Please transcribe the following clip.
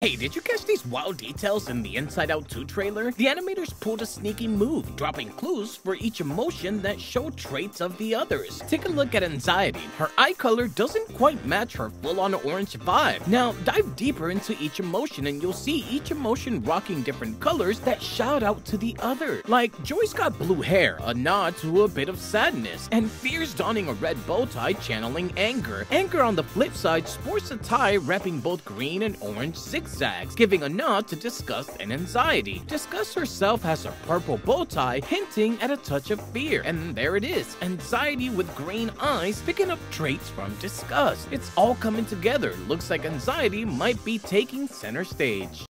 Hey, did you catch these wild details in the Inside Out 2 trailer? The animators pulled a sneaky move, dropping clues for each emotion that show traits of the others. Take a look at anxiety. Her eye color doesn't quite match her full-on orange vibe. Now, dive deeper into each emotion and you'll see each emotion rocking different colors that shout out to the other. Like, Joy's got blue hair, a nod to a bit of sadness, and Fear's donning a red bow tie channeling anger. Anger on the flip side sports a tie wrapping both green and orange zigzags zigzags, giving a nod to disgust and anxiety. Disgust herself has a purple bow tie, hinting at a touch of fear. And there it is, anxiety with green eyes, picking up traits from disgust. It's all coming together. Looks like anxiety might be taking center stage.